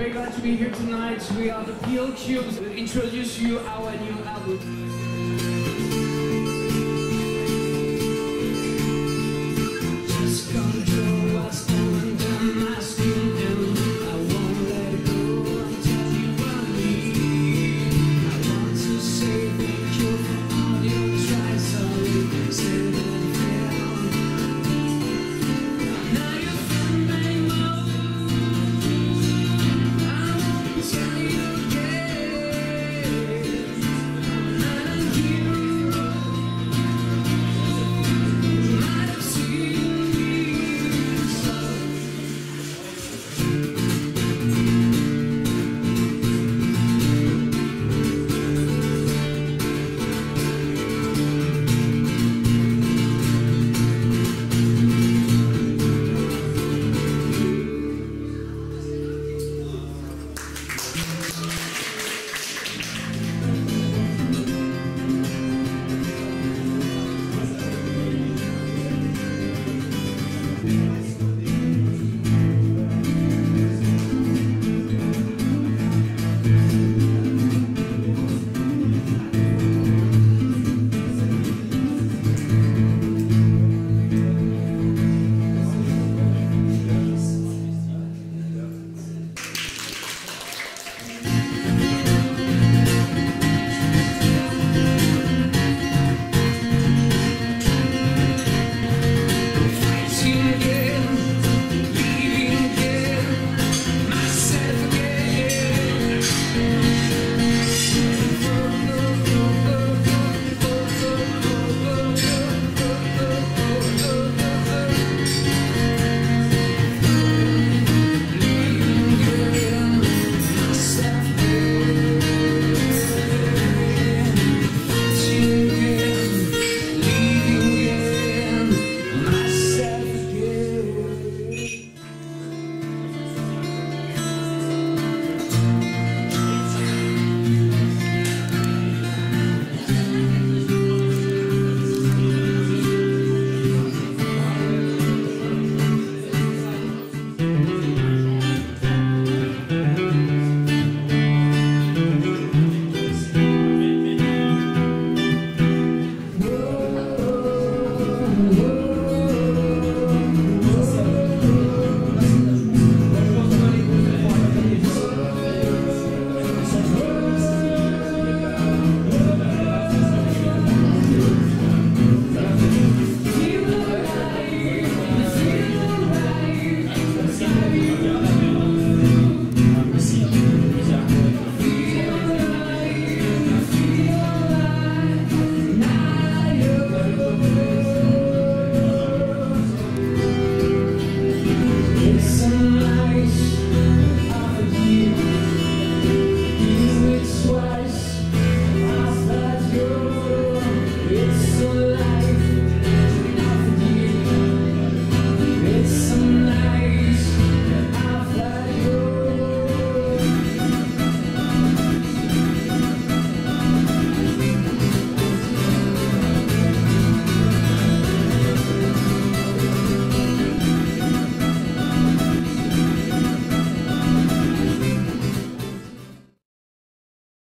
very glad to be here tonight. We are the PL Cubes. We'll introduce you our new album. Just come